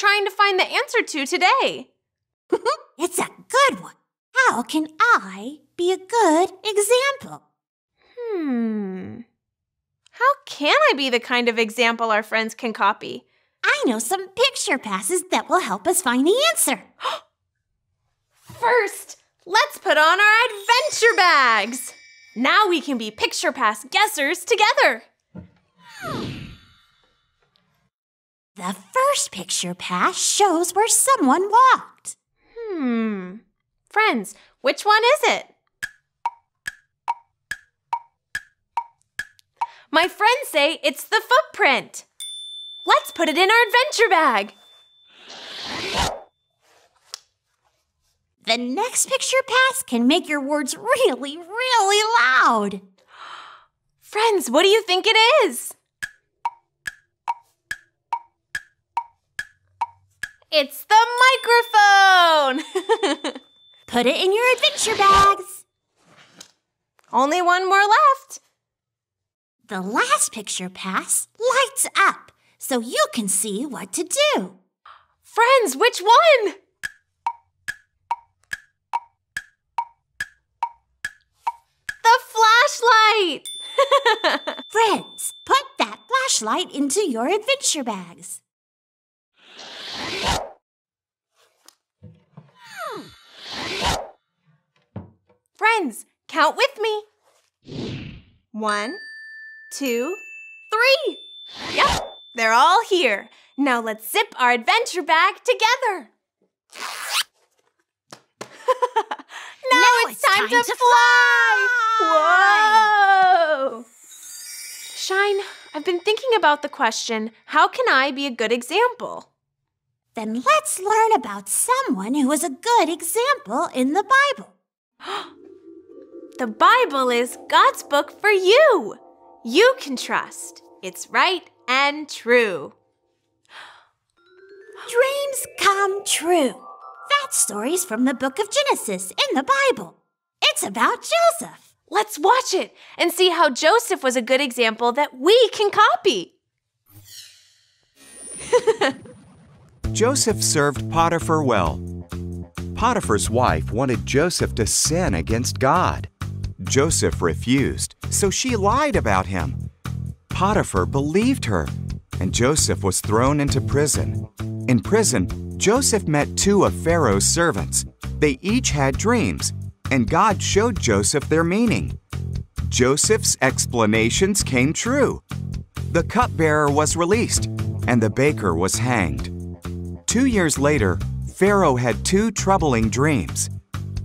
trying to find the answer to today? It's a good one. How can I be a good example? Hmm. How can I be the kind of example our friends can copy? I know some picture passes that will help us find the answer. First, let's put on our adventure bags. Now we can be picture pass guessers together. The first picture pass shows where someone walked. Hmm. Friends, which one is it? My friends say it's the footprint. Let's put it in our adventure bag. The next picture pass can make your words really, really loud. Friends, what do you think it is? It's the microphone! Put it in your adventure bags. Only one more left. The last picture pass lights up so you can see what to do. Friends, which one? The flashlight! Friends, put that flashlight into your adventure bags. Friends, count with me. One, two, three. Yep, they're all here. Now let's zip our adventure bag together. now, it's, time, to, fly. Whoa! Shine, I've been thinking about the question how can I be a good example? Then let's learn about someone who is a good example in the Bible. The Bible is God's book for you. You can trust. It's right and true. Dreams come true. That story's from the book of Genesis in the Bible. It's about Joseph. Let's watch it and see how Joseph was a good example that we can copy. Joseph served Potiphar well. Potiphar's wife wanted Joseph to sin against God. Joseph refused, so she lied about him. Potiphar believed her, and Joseph was thrown into prison. In prison, Joseph met two of Pharaoh's servants. They each had dreams, and God showed Joseph their meaning. Joseph's explanations came true. The cupbearer was released, and the baker was hanged. Two years later, Pharaoh had two troubling dreams.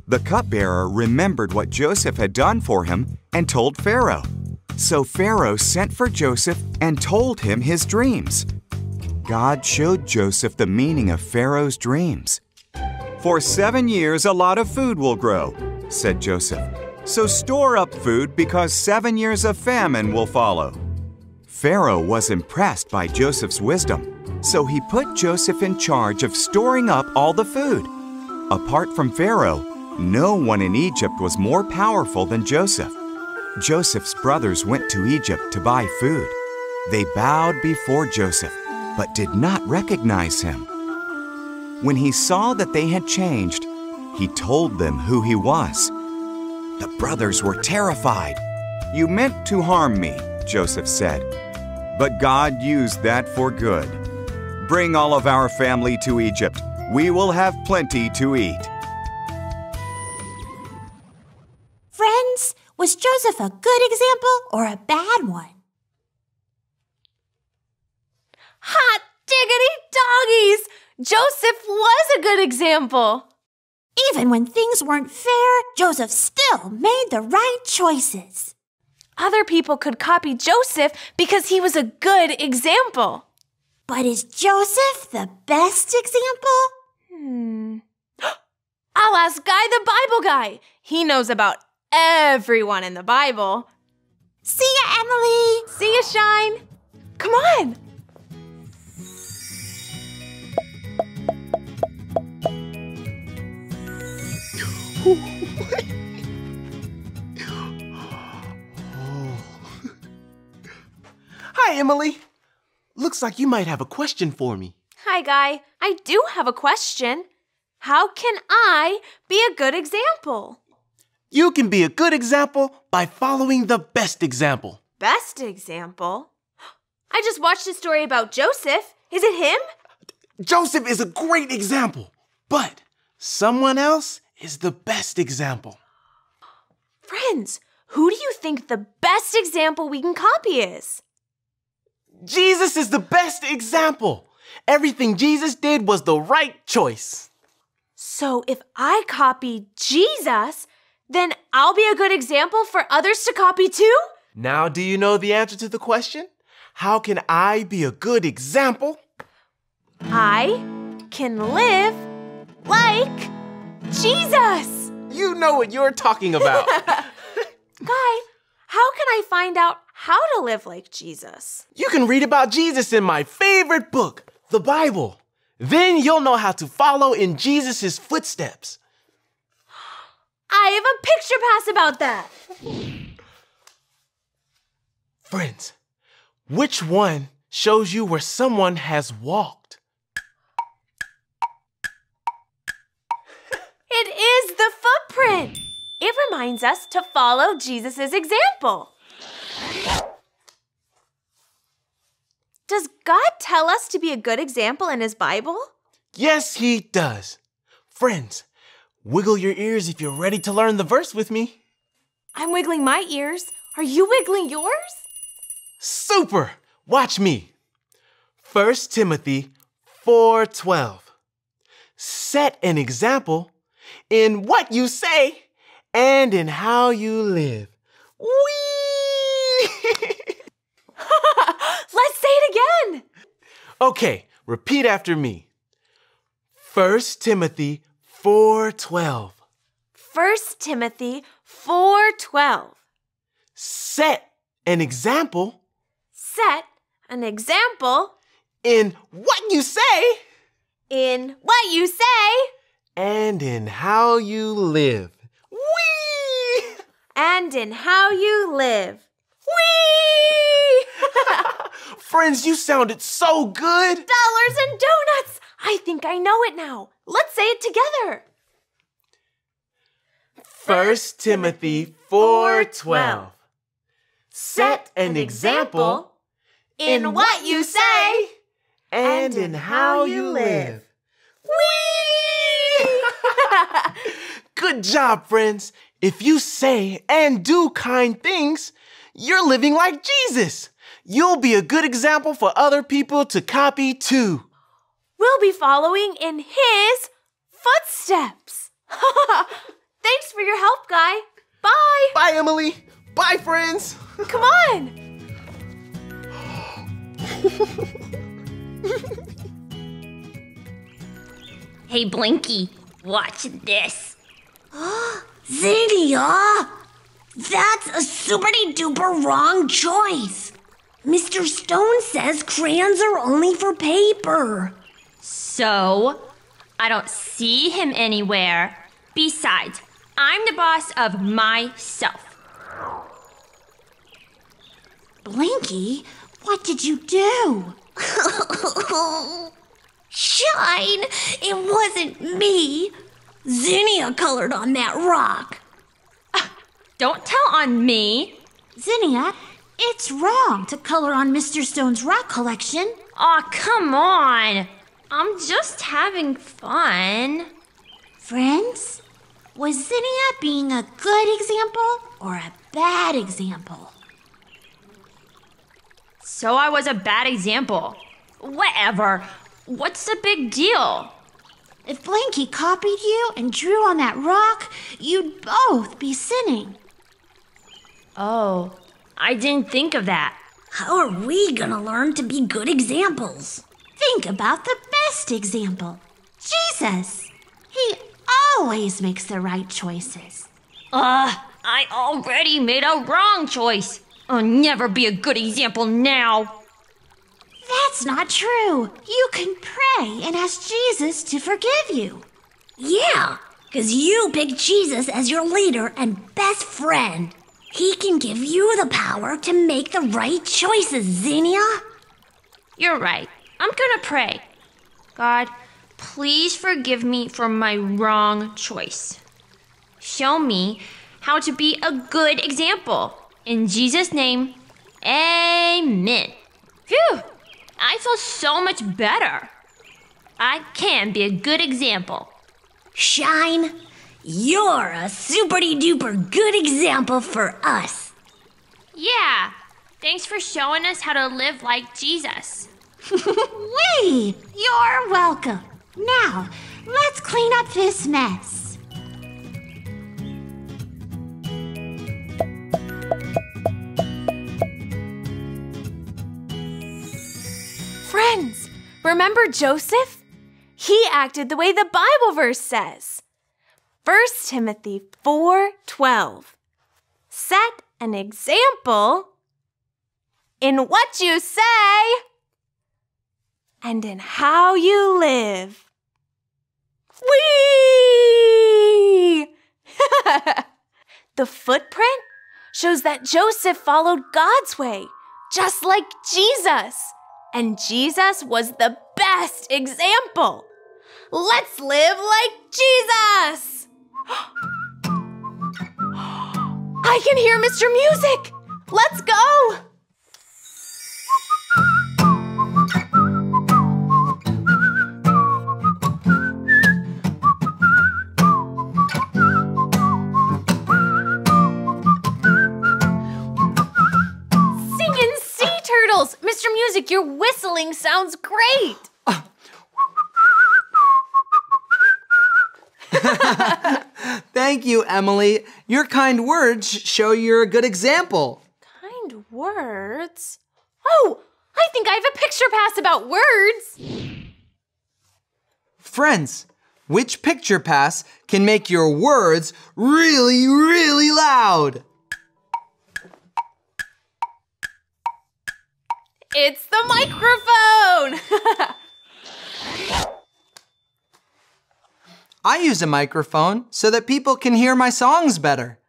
The cupbearer remembered what Joseph had done for him and told Pharaoh. So Pharaoh sent for Joseph and told him his dreams. God showed Joseph the meaning of Pharaoh's dreams. For seven years, a lot of food will grow, said Joseph. So store up food because seven years of famine will follow. Pharaoh was impressed by Joseph's wisdom, so he put Joseph in charge of storing up all the food. Apart from Pharaoh, no one in Egypt was more powerful than Joseph. Joseph's brothers went to Egypt to buy food. They bowed before Joseph, but did not recognize him. When he saw that they had changed, he told them who he was. The brothers were terrified. You meant to harm me, Joseph said, but God used that for good. Bring all of our family to Egypt. We will have plenty to eat. Joseph a good example or a bad one? Hot diggity doggies! Joseph was a good example. Even when things weren't fair, Joseph still made the right choices. Other people could copy Joseph because he was a good example. But is Joseph the best example? Hmm. I'll ask Guy the Bible guy. He knows about everyone in the Bible. See ya, Emily! See ya, Shine! Come on! Hi, Emily. Looks like you might have a question for me. Hi, Guy. I do have a question. How can I be a good example? You can be a good example by following the best example. Best example? I just watched a story about Joseph. Is it him? Joseph is a great example, but someone else is the best example. Friends, who do you think the best example we can copy is? Jesus is the best example. Everything Jesus did was the right choice. So if I copy Jesus, then I'll be a good example for others to copy too? Now, do you know the answer to the question? How can I be a good example? I can live like Jesus. You know what you're talking about. Guy, how can I find out how to live like Jesus? you can read about Jesus in my favorite book, the Bible. Then you'll know how to follow in Jesus' footsteps. I have a picture pass about that. Friends, which one shows you where someone has walked? It is the footprint. It reminds us to follow Jesus' example. Does God tell us to be a good example in His Bible? Yes, he does. Friends, wiggle your ears if you're ready to learn the verse with me. I'm wiggling my ears. Are you wiggling yours? Super! Watch me. 1 Timothy 4:12. Set an example in what you say and in how you live. Whee! Let's say it again. okay, repeat after me. 1 Timothy 4:12. 1 Timothy 4:12. Set an example Set an example in what you say in what you say and in how you live. Whee! and in how you live. Whee! Friends, you sounded so good. Dollars and donuts. I think I know it now. Let's say it together. 1 Timothy 4:12. Set an example in what you say and in how you live. Whee! Good job, friends. If you say and do kind things, you're living like Jesus. You'll be a good example for other people to copy too. We'll be following in his footsteps. Thanks for your help, Guy. Bye. Bye, Emily. Bye, friends. Come on. Hey, Blinky, watch this. Zinnia! That's a super duper wrong choice. Mr. Stone says crayons are only for paper. So, I don't see him anywhere. Besides, I'm the boss of myself. Blinky, what did you do? Shine! It wasn't me. Zinnia colored on that rock. Uh, don't tell on me. Zinnia, it's wrong to color on Mr. Stone's rock collection. Aw, come on. I'm just having fun. Friends, was Zinnia being a good example or a bad example? So I was a bad example. Whatever. What's the big deal? If Blinky copied you and drew on that rock, you'd both be sinning. Oh, I didn't think of that. How are we gonna learn to be good examples? Think about the best example Jesus. He always makes the right choices. Ugh, I already made a wrong choice. I'll never be a good example now. That's not true. You can pray and ask Jesus to forgive you. Yeah, Because you picked Jesus as your leader and best friend. He can give you the power to make the right choices, Zinnia. You're right. I'm gonna pray. God, please forgive me for my wrong choice. Show me how to be a good example. In Jesus' name, amen. Phew, I feel so much better. I can be a good example. Shine, you're a super duper good example for us. Yeah, thanks for showing us how to live like Jesus. Wait, you're welcome. Now, let's clean up this mess. Friends, remember Joseph? He acted the way the Bible verse says. 1 Timothy 4:12. Set an example in what you say and in how you live. Whee! the footprint shows that Joseph followed God's way, just like Jesus. And Jesus was the best example. Let's live like Jesus! I can hear Mr. Music! Let's go! Music, your whistling sounds great! Thank you, Emily. Your kind words show you're a good example. Kind words? Oh, I think I have a picture pass about words. Friends, which picture pass can make your words really, really loud? It's the microphone! I use a microphone so that people can hear my songs better.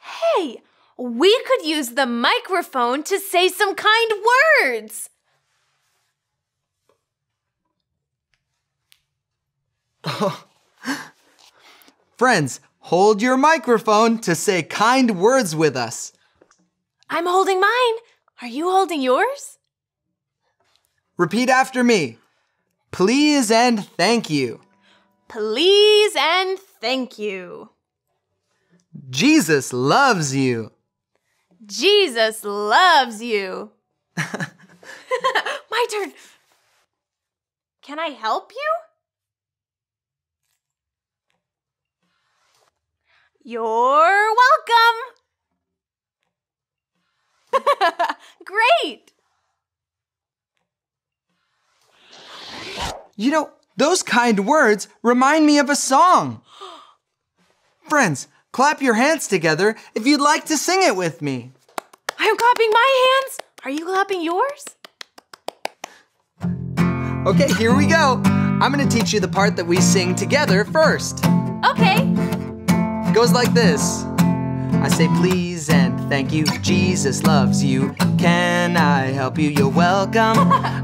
hey, we could use the microphone to say some kind words. Friends, hold your microphone to say kind words with us. I'm holding mine. Are you holding yours? Repeat after me. Please and thank you. Please and thank you. Jesus loves you. Jesus loves you. My turn. Can I help you? You're welcome. Great. You know, those kind words remind me of a song. Friends, clap your hands together if you'd like to sing it with me. I'm clapping my hands. Are you clapping yours? Okay, here we go. I'm gonna teach you the part that we sing together first. Okay. It goes like this I say please and thank you, Jesus loves you. Can I help you? You're welcome.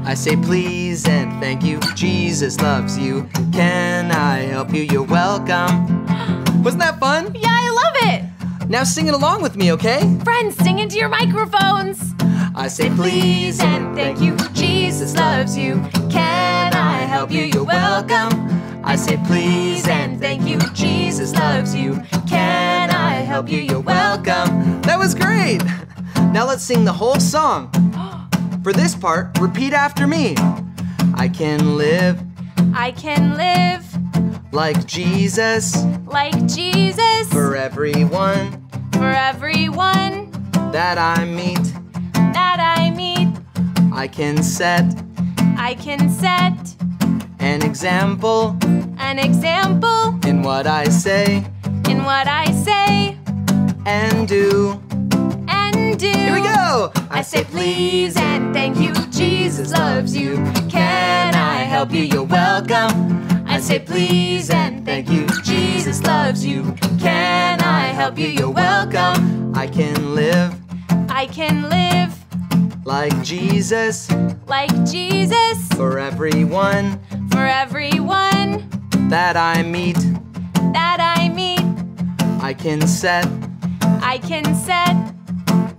I say please and thank you, Jesus loves you. Can I help you? You're welcome. Wasn't that fun? Yeah, I love it. Now sing it along with me, okay? Friends, sing into your microphones. I say please and thank you, Jesus loves you. Can I help you? You're welcome. I say please and thank you, Jesus loves you. Can I help you? You're welcome. That was great. Now let's sing the whole song. For this part, repeat after me. I can live I can live like Jesus like Jesus for everyone for everyone that I meet. that I meet. I can set I can set an example an example in what I say in what I say and do. and do. Here we go. I say please and thank you. Jesus loves you. Can I help you? You're welcome. I I say please and thank you. Jesus loves you. Can I help you? You're welcome. I can live I can live like Jesus like Jesus for everyone for everyone that I meet. that I meet. I can set I can set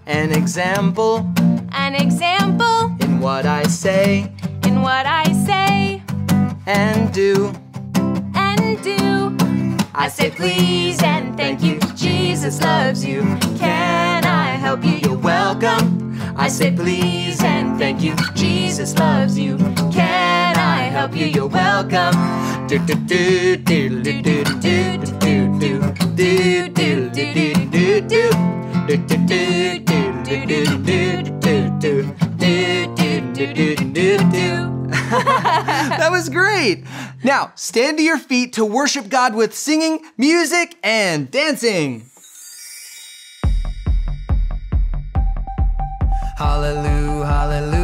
an example an example in what I say in what I say and do. and do. I say please and thank you. Jesus loves you. Can I help you? You're welcome. I say please and thank you. Jesus loves you. Can I help you? You're welcome. Do do do do do do do do do do do do do do do. Do do do do do do do do do do. That was great. Now, stand to your feet to worship God with singing, music, and dancing. Hallelujah, hallelujah,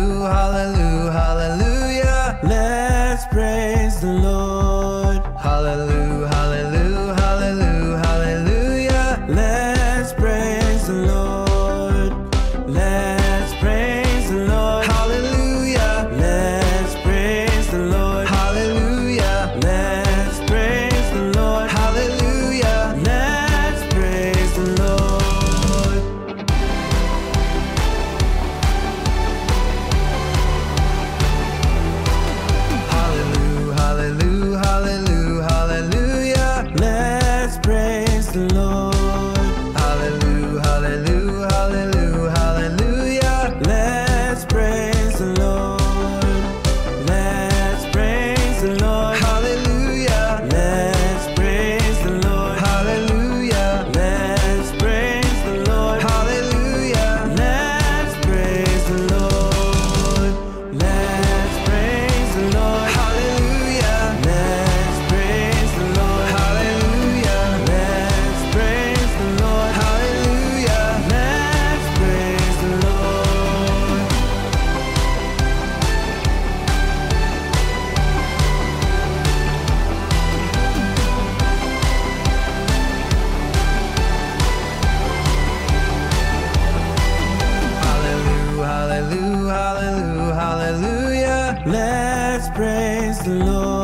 praise the Lord.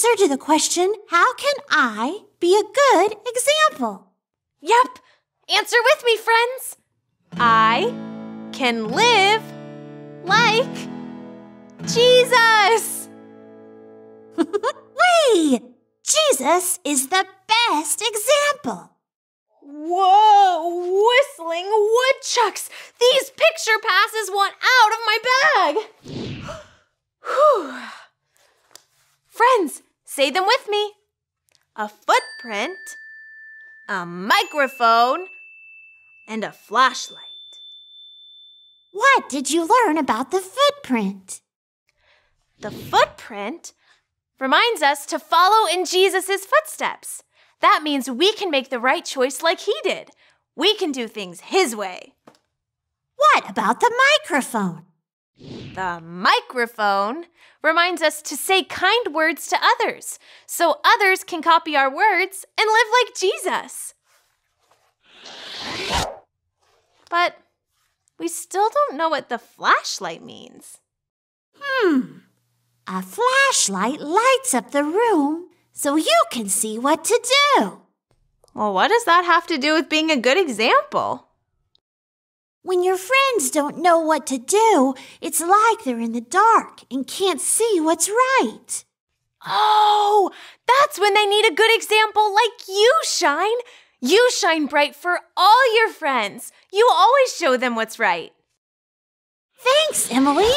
Answer to the question How can I be a good example? Yep. Answer with me, friends. I can live like Jesus. Wait! Jesus is the best example. Whoa, whistling woodchucks! These picture passes want out of my bag! Whew. Friends, say them with me. A footprint, a microphone, and a flashlight. What did you learn about the footprint? The footprint reminds us to follow in Jesus' footsteps. That means we can make the right choice like he did. We can do things his way. What about the microphone? The microphone reminds us to say kind words to others so others can copy our words and live like Jesus. But we still don't know what the flashlight means. Hmm. A flashlight lights up the room so you can see what to do. Well, what does that have to do with being a good example? When your friends don't know what to do, it's like they're in the dark and can't see what's right. Oh, that's when they need a good example like you shine. You shine bright for all your friends. You always show them what's right. Thanks, Emily.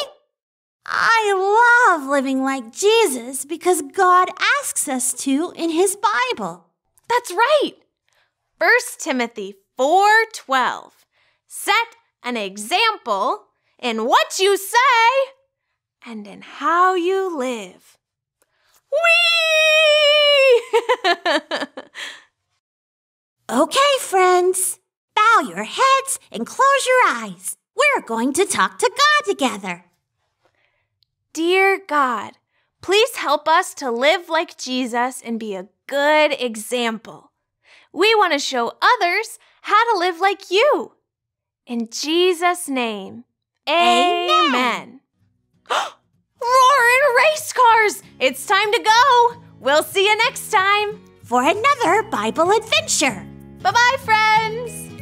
I love living like Jesus because God asks us to in his Bible. That's right. 1 Timothy 4:12. Set an example in what you say and in how you live. Whee! Okay, friends. Bow your heads and close your eyes. We're going to talk to God together. Dear God, please help us to live like Jesus and be a good example. We want to show others how to live like you. In Jesus' name, amen. Amen. Roaring race cars! It's time to go. We'll see you next time. For another Bible adventure. Bye bye, friends.